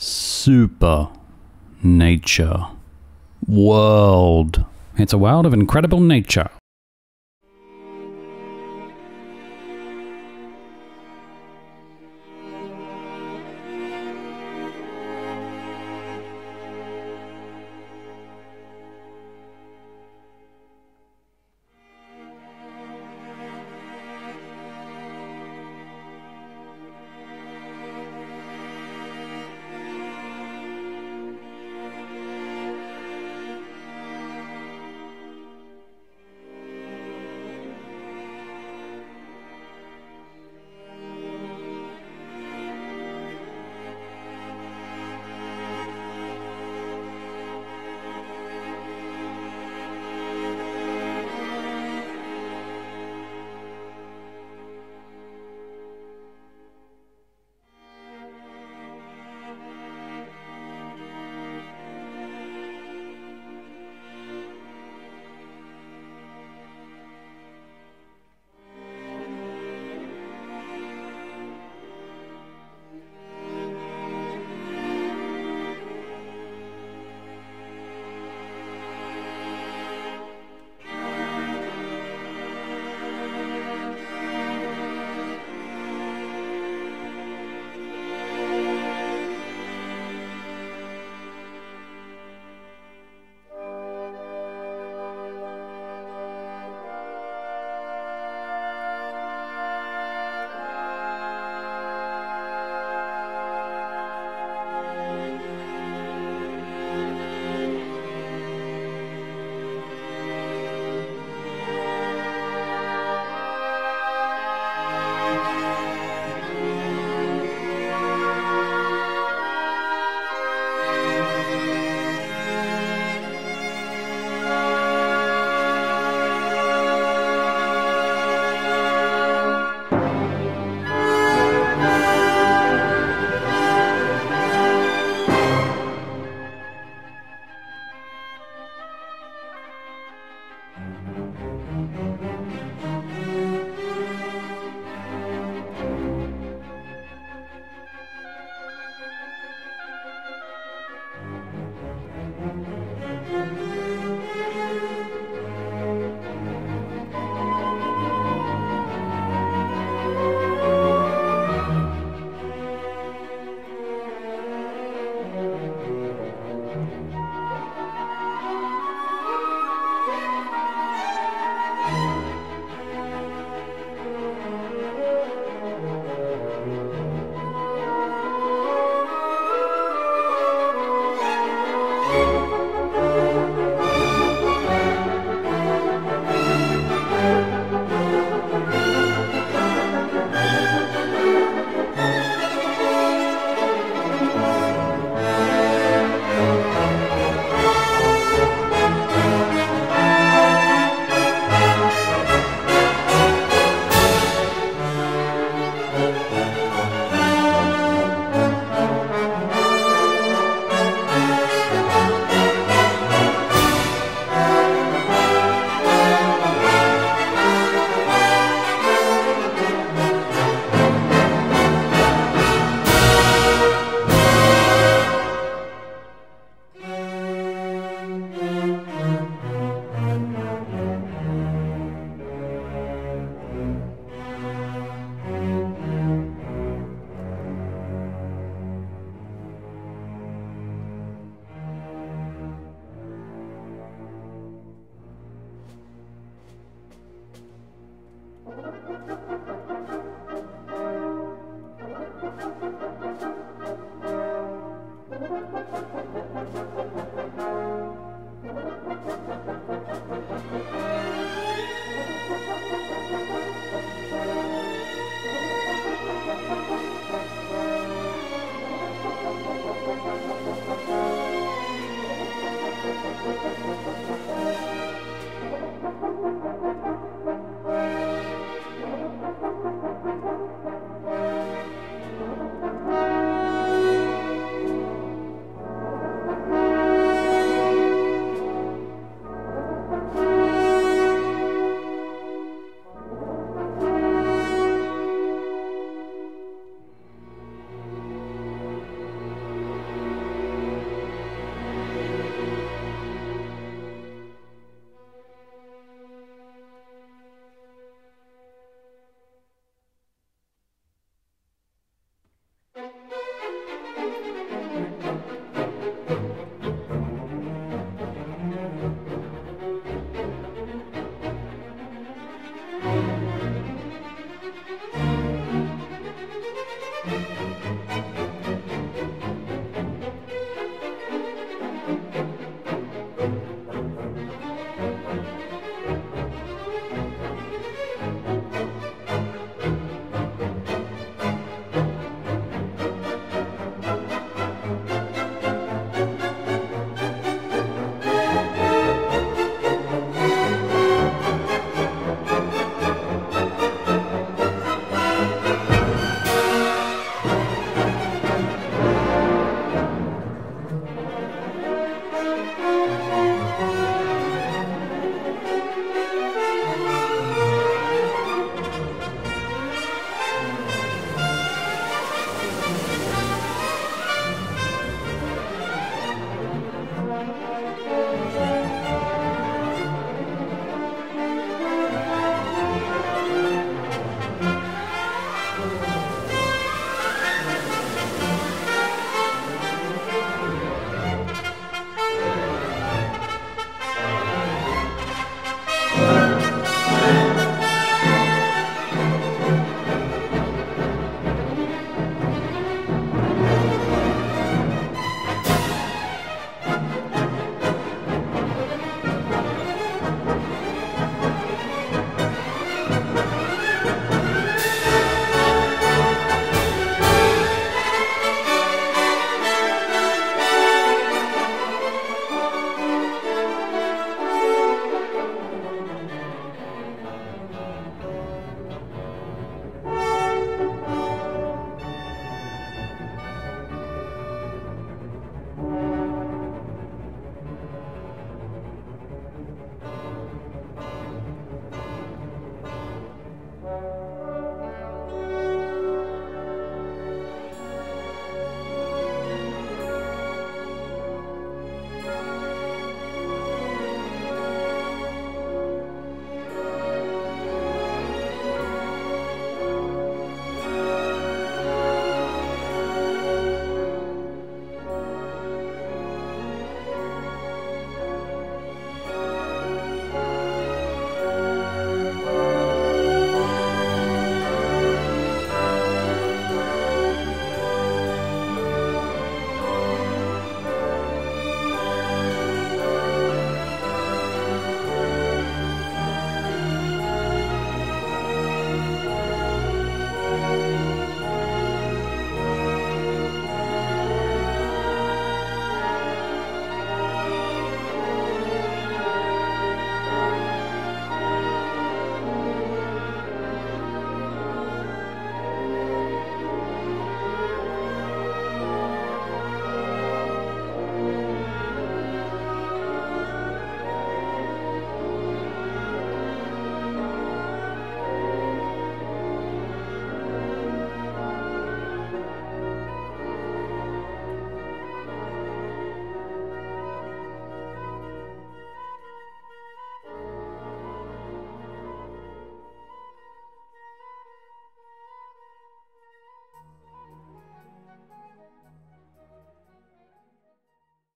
super nature world. It's a world of incredible nature.